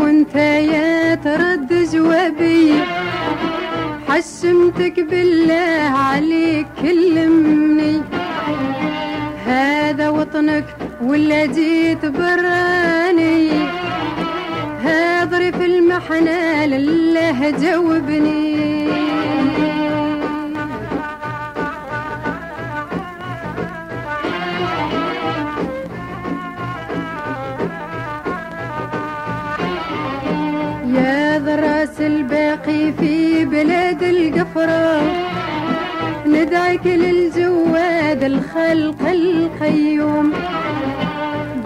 وانت يا ترد جوابي. حشمتك بالله عليك كلمني. هذا وطنك ولا جيت براني. هاضري في المحنة لله جاوبني. الباقي في بلاد القفرة. ندعك للجواد الخلق القيوم.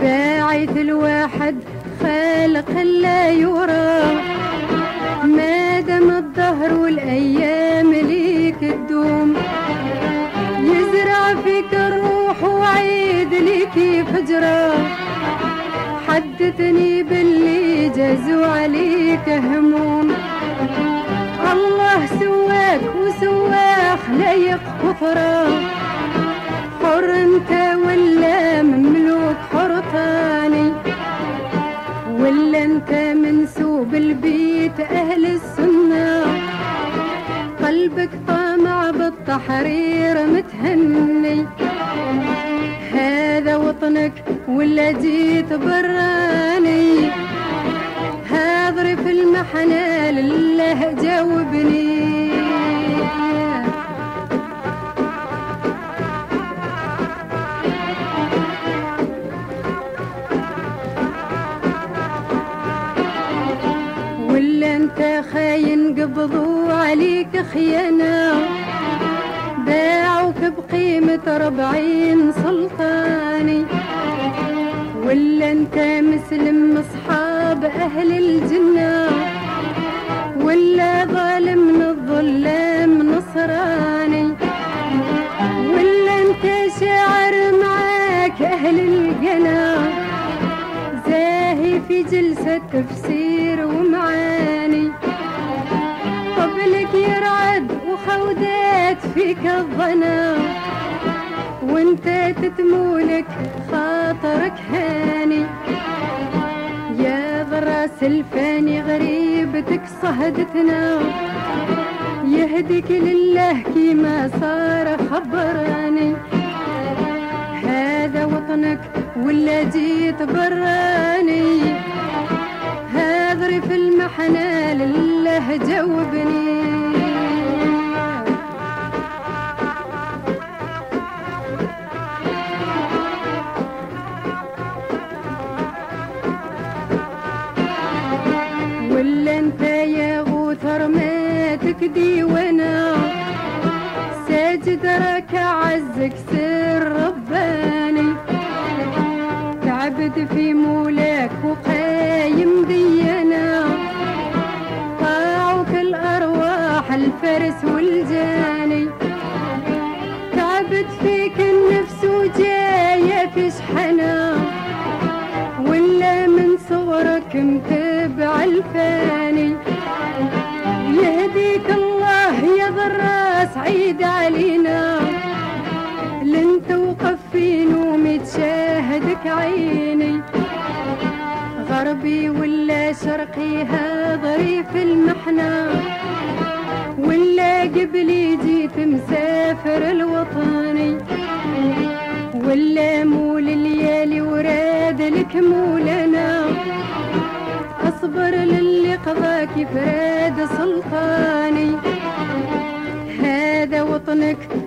باعث الواحد خالق لا يرى. ما دام الدهر والأيام ليك تدوم. يزرع فيك الروح وعيد ليك فجرة. حدثني باللي جازوا عليك هموم. خلايق كفرة حر انت ولا مملوك حرطاني ولا انت منسوب البيت أهل السنة. قلبك طامع بالتحرير متهني. هذا وطنك ولا جيت براني. هاضري في المحنة لله جاوبني. عليك خيانة. باعوك بقيمة ربعين سلطاني. ولا أنت مسلم أصحاب أهل الجنة. ولا ظالم من الظلام نصراني. ولا أنت شاعر معاك أهل القنا زاهي في جلسة تفسير فيك الظنا وانت تتمولك خاطرك هاني. يا ضراس الفاني غريبتك صهدتنا يهديك لله كيما صار خبراني. هذا وطنك ولا جيت براني. هاضري في المحنة لله جاوبني. ما تكدي وأنا ساجد ركع عزك سر رباني. تعبد في مولاك وقايم دينا طاعوك الأرواح الفرس والجاني. تعبت فيك النفس وجاية في شحنة. ولا من صغرك متبع الفاني. ضراس عيد علينا. لن توقف في نومي تشاهدك عيني. غربي ولا شرقي هاضري في المحنة. ولا قبلي جيت مسافر الوطني ولا مول الليالي وراد لك مولنا أصبر للي قضاك فراد سلطاني.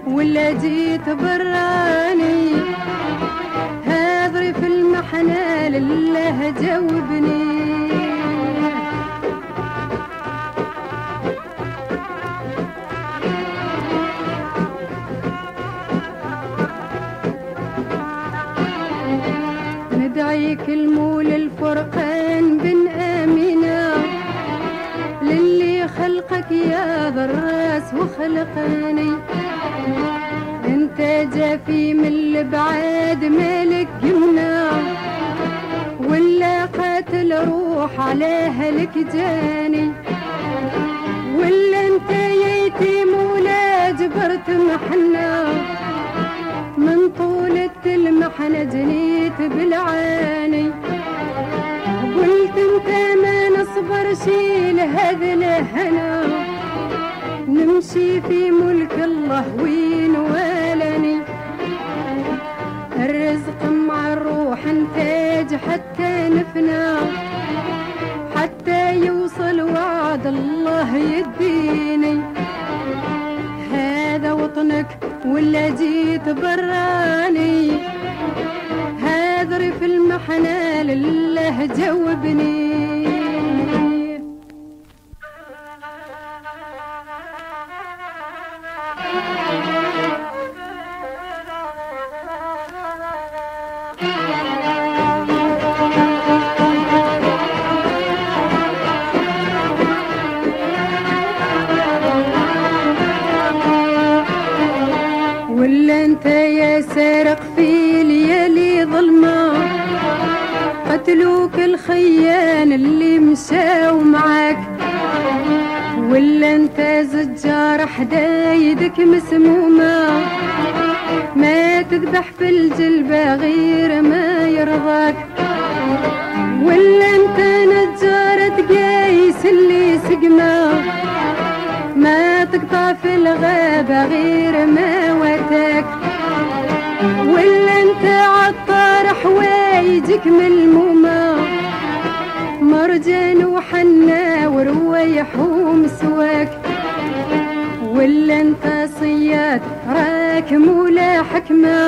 ولا جيت براني. هاضري في المحنة لله جاوبني. ندعيك المول الفرقان خلقك يا ضراس وخلقني. انت جافي من البعاد مالك جمنا ولا قاتل روح على اهلك جاني. ولا انت يتيم ولا جبرت محنة. من طولة المحنة جنيت بالعاني. نرشي لهذا الهنا نمشي في ملك الله وين ولاني الرزق مع الروح نتاج حتى نفنى. حتى يوصل وعد الله يديني. هذا وطنك ولا جيت براني. هذري في المحنة لله جاوبني. اللي مشاو معاك ولا انت زجار حدايدك مسمومة. ما تذبح في الجلبة غير ما يرضاك. ولا انت نجارة قايس اللي سقمة. ما تقطع في الغابة غير ما وتاك ولا انت عطار حوايجك ملمومة. وحنا وروايح ومسواك ولا انت صياد راك مولا حكمة.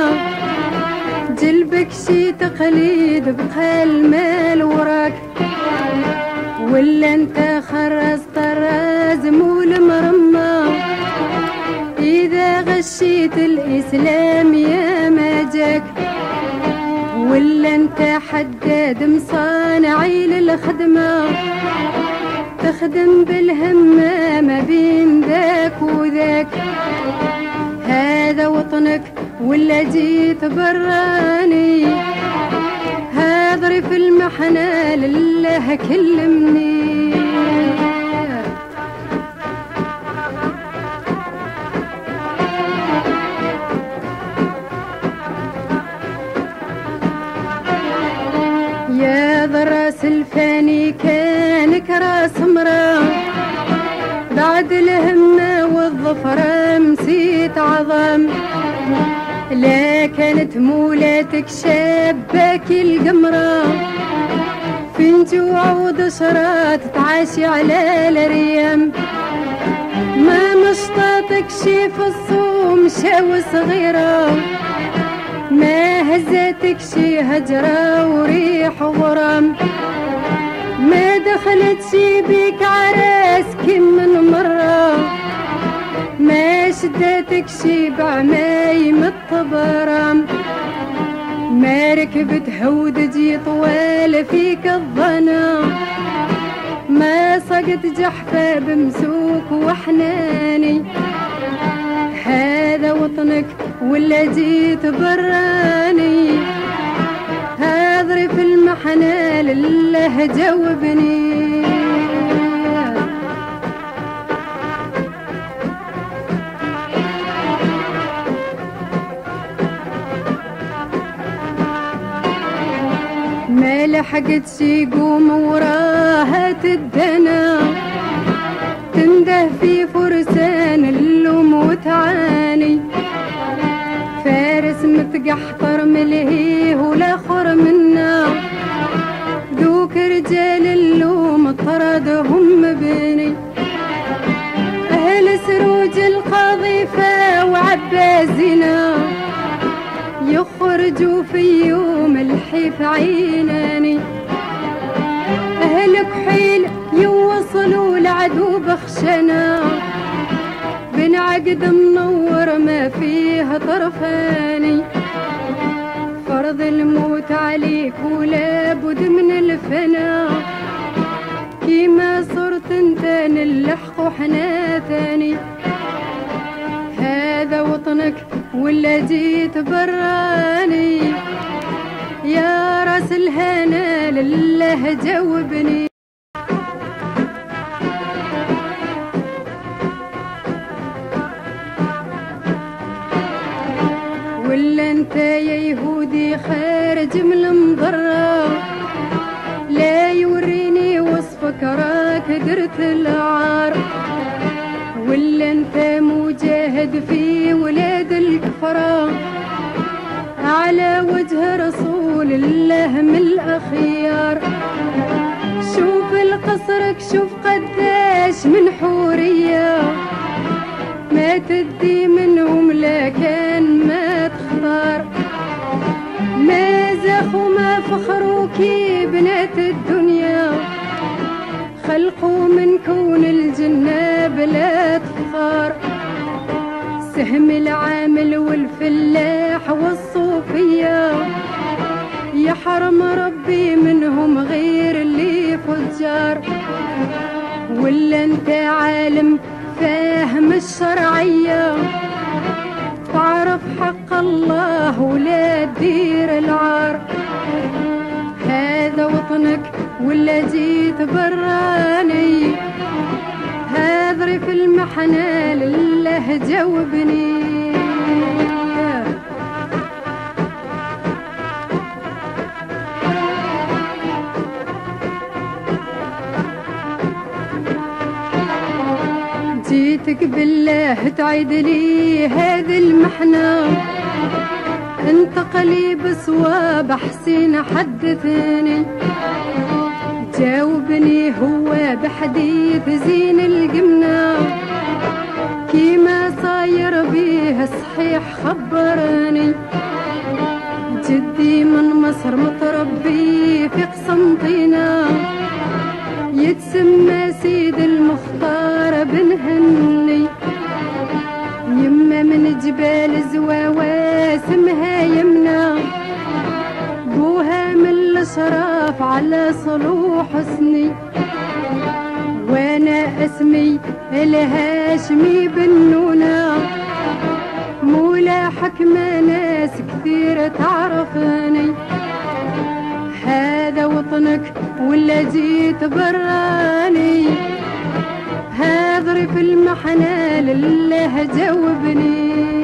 جلبك شي تقليد بقى المال وراك. ولا انت خرز طراز مول مرمى. إذا غشيت الإسلام يا ما جاك ولا انت حداد مصانعي للخدمة تخدم بالهمة ما بين ذاك وذاك. هذا وطنك ولا جيت براني؟ هاضري في المحنة لله كلمني. الهمة والظفرة مسيت عظام لا كانت مولاتك شابك القمرة فين جوع ودشرة تتعاشي على الريم. ما مشطاتك شي في الصوم شاو صغيرة ما هزتك شي هجرة وريح وغرام ما دخلت شي بيك عراس كم من مرة. ما شدتك شي بعمايم الطبرام ما ركبت هودجي طوال فيك الظنا. ما صقت جحفة بمسوك وحناني. هذا وطنك ولا جيت براني هاضري في المحنة لله جاوبني. ما لحقت يقوم وراها تدنا تنده في فرسان اللوم وتعاني فارس متقحطر ملهيه والاخر منا. ذوك رجال اللوم طردهم بني. أهل سروج القاذفة وعبازنا يخرجوا في يوم الحيف عيناني. أهل كحيل يوصلوا العدو بخشنا. بنعقد منور ما فيه طرفاني. فرض الموت عليك ولابد من الفنا. كيما صرت انت نلحق وحنا ثاني هذا وطنك ولا جيت براني يا راس الهنا لله جاوبني. ولا انت يا يهودي خارج من المضرة. لا يوريني وصفك راك درت العار. من الأخيار. شوف القصرك شوف قداش من حورية. ما تدي منهم لكن ما تختار ما زخ وما فخروكي بنات الدنيا. خلقوا من كون الجنة بلا تفخار سهم العامل والفلاح والصوفية. يحرم ربي منهم غير اللي فجار. ولا انت عالم فاهم الشرعية. تعرف حق الله ولا تدير العار. هذا وطنك ولا جيت براني. هذري في المحنة لله جاوبني. جيتك بالله تعيد لي هذه المحنة. انتقلي بصواب حسين حدثني. جاوبني هو بحديث زين القمنا كيما صاير بيه صحيح خبرني. جدي من مصر متربي في قسنطينة الهاشمي بن نونا مولا حكمة ناس كثير تعرفني. هذا وطنك ولا جيت براني. هاضري في المحنة لله جاوبني.